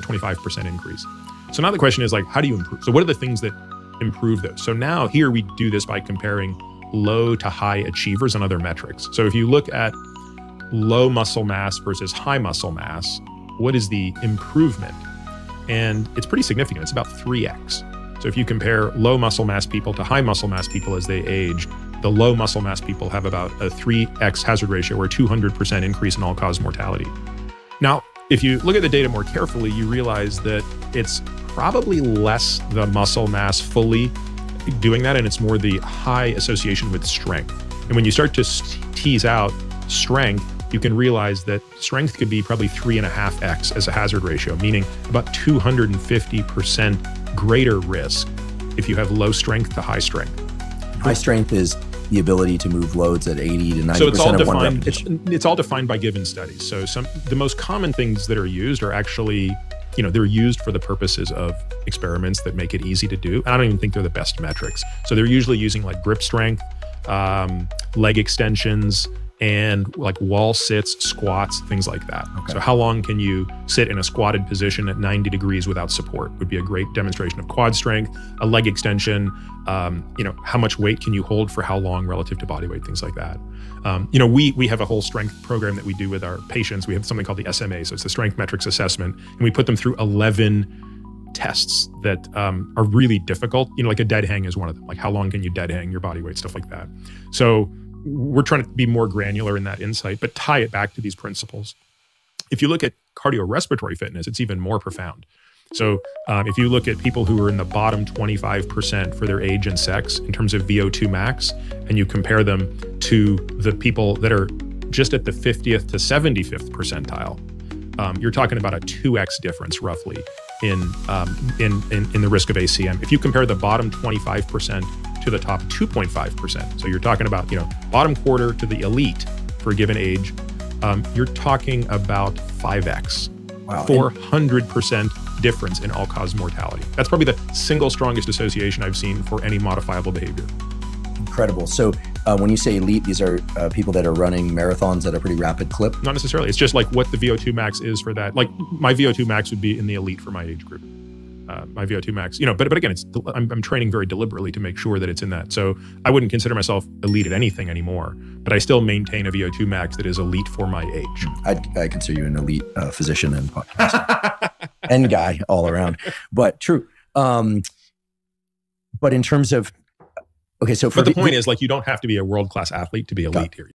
so 25% increase. So now the question is like, how do you improve? So what are the things that improve those? So now here we do this by comparing low to high achievers and other metrics. So if you look at low muscle mass versus high muscle mass, what is the improvement? And it's pretty significant. It's about 3x. So if you compare low muscle mass people to high muscle mass people as they age, the low muscle mass people have about a 3x hazard ratio or 200% increase in all cause mortality. Now, if you look at the data more carefully, you realize that it's probably less the muscle mass fully doing that, and it's more the high association with strength. And when you start to tease out strength, you can realize that strength could be probably three and a half X as a hazard ratio, meaning about 250% greater risk if you have low strength to high strength. High strength is the ability to move loads at 80 to 90 so it's all of defined, one repetition. It's, it's all defined by given studies. So some the most common things that are used are actually, you know, they're used for the purposes of experiments that make it easy to do. And I don't even think they're the best metrics. So they're usually using like grip strength, um, leg extensions, and like wall sits, squats, things like that. Okay. So how long can you sit in a squatted position at 90 degrees without support would be a great demonstration of quad strength. A leg extension, um, you know, how much weight can you hold for how long relative to body weight, things like that. Um, you know, we we have a whole strength program that we do with our patients. We have something called the SMA, so it's the Strength Metrics Assessment, and we put them through 11 tests that um, are really difficult. You know, like a dead hang is one of them. Like how long can you dead hang your body weight, stuff like that. So we're trying to be more granular in that insight, but tie it back to these principles. If you look at cardiorespiratory fitness, it's even more profound. So, um, if you look at people who are in the bottom 25% for their age and sex in terms of VO2 max, and you compare them to the people that are just at the 50th to 75th percentile, um, you're talking about a 2x difference roughly in, um, in, in, in the risk of ACM. If you compare the bottom 25% to the top 2.5%. So you're talking about, you know, bottom quarter to the elite for a given age. Um, you're talking about 5x. Wow. 400% difference in all cause mortality. That's probably the single strongest association I've seen for any modifiable behavior. Incredible. So uh, when you say elite, these are uh, people that are running marathons at a pretty rapid clip? Not necessarily. It's just like what the VO2 max is for that. Like my VO2 max would be in the elite for my age group uh, my VO2 max. You know, but but again, it's I'm, I'm training very deliberately to make sure that it's in that. So I wouldn't consider myself elite at anything anymore, but I still maintain a VO2 max that is elite for my age. I, I consider you an elite uh, physician and and guy all around, but true. Um, but in terms of okay, so but the point is like you don't have to be a world class athlete to be elite here.